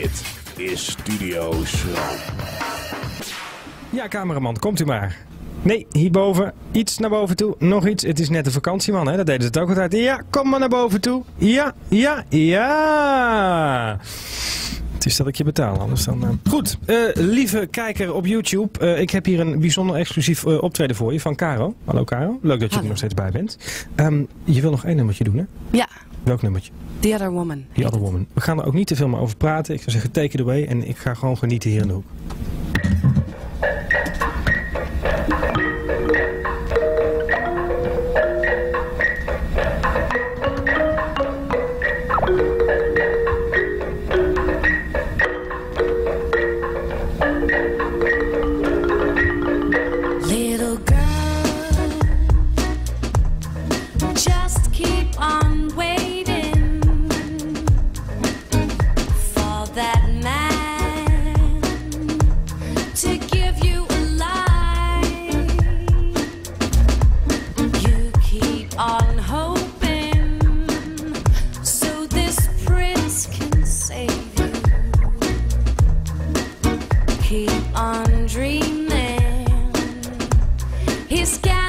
Dit is Studio Schram. Ja, cameraman, komt u maar. Nee, hierboven. Iets naar boven toe. Nog iets. Het is net een vakantieman, hè? Dat deden ze het ook altijd. Ja, kom maar naar boven toe. Ja, ja, ja. Het is dat ik je betaal, anders dan... eh. Goed, eh, lieve kijker op YouTube. eh, ik heb hier een bijzonder exclusief optreden voor je van Caro. Hallo Caro, leuk dat je er nog steeds bij bent. Ehm, je wil nog één nummertje doen, hè? Ja, Welk nummertje? The Other Woman. The Other Woman. We gaan er ook niet te veel meer over praten. Ik zou zeggen, take it away. En ik ga gewoon genieten hier in de hoek. you scared.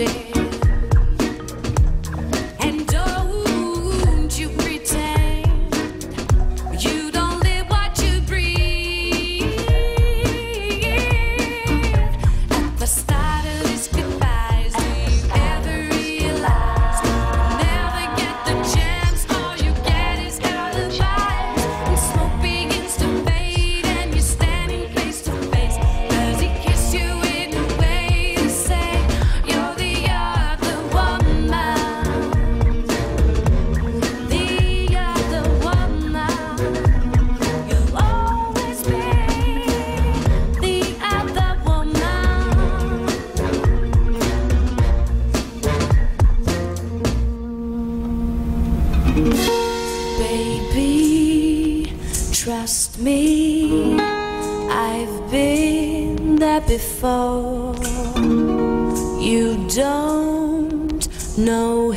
day. Trust me, I've been there before. You don't know